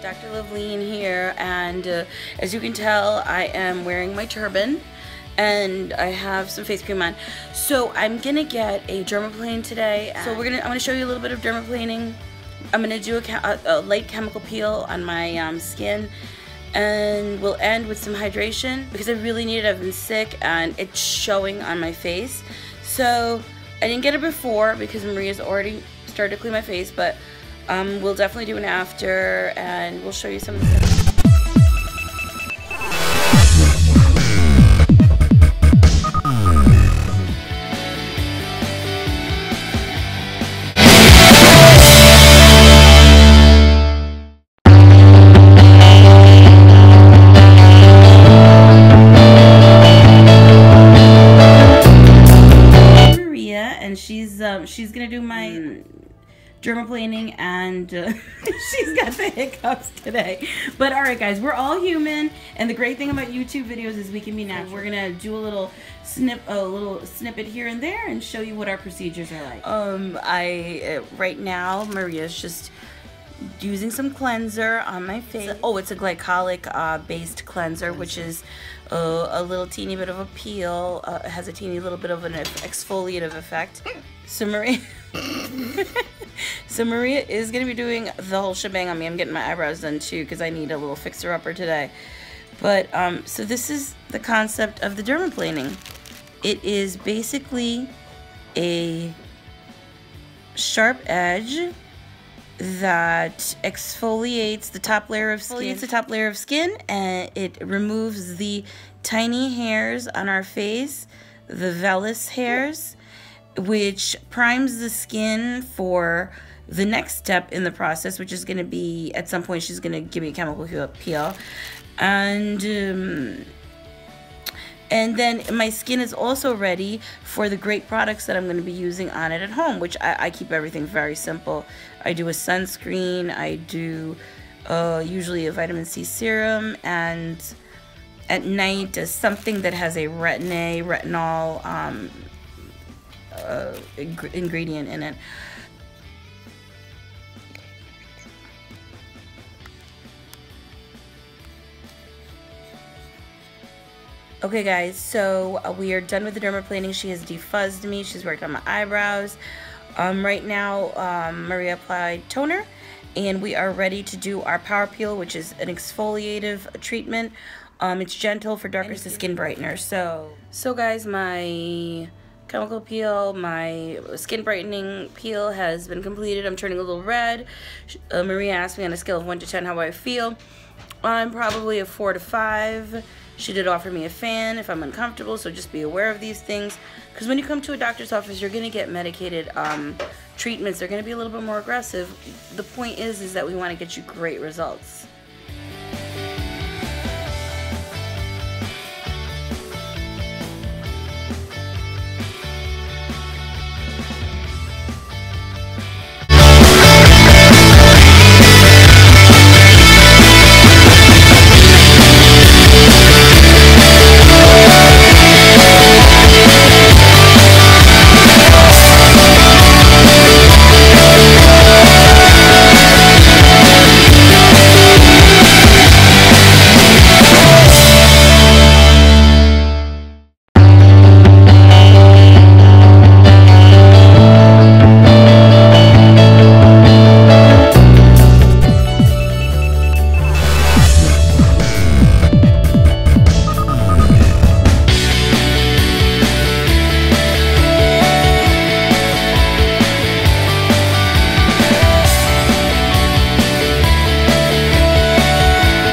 Dr. Loveleen here, and uh, as you can tell, I am wearing my turban and I have some face cream on. So I'm gonna get a dermaplane today. So we're gonna, I'm gonna show you a little bit of dermaplaning. I'm gonna do a, a, a light chemical peel on my um, skin and we'll end with some hydration because I really need it. I've been sick and it's showing on my face. So I didn't get it before because Maria's already started to clean my face, but um, we'll definitely do an after and we'll show you some of the stuff. Maria, and she's um, she's gonna do my dermaplaning, and uh, she's got the hiccups today. But all right, guys, we're all human, and the great thing about YouTube videos is we can be natural. We're gonna do a little snip, a little snippet here and there, and show you what our procedures are like. Um, I uh, right now Maria's just using some cleanser on my face. Oh, it's a glycolic uh, based cleanser, which is uh, a little teeny bit of a peel. Uh, it has a teeny little bit of an exfoliative effect. So Maria, so Maria is gonna be doing the whole shebang on me. I'm getting my eyebrows done too because I need a little fixer upper today. But um, so this is the concept of the dermaplaning. It is basically a sharp edge that exfoliates the top layer of skin. Exfoliates the top layer of skin and it removes the tiny hairs on our face, the vellus hairs, which primes the skin for the next step in the process, which is going to be at some point she's going to give me a chemical peel. And um, and then my skin is also ready for the great products that I'm going to be using on it at home, which I, I keep everything very simple. I do a sunscreen, I do uh, usually a vitamin C serum, and at night uh, something that has a retin A, retinol um, uh, ing ingredient in it. Okay guys, so uh, we are done with the dermaplaning. She has defuzzed me. She's worked on my eyebrows. Um, right now, um, Maria applied toner and we are ready to do our power peel, which is an exfoliative treatment. Um, it's gentle for darker skin brightener. So, so guys, my chemical peel, my skin brightening peel has been completed. I'm turning a little red. Uh, Maria asked me on a scale of 1 to 10 how I feel. I'm probably a 4 to 5. She did offer me a fan if I'm uncomfortable, so just be aware of these things. Because when you come to a doctor's office, you're going to get medicated um, treatments. They're going to be a little bit more aggressive. The point is, is that we want to get you great results.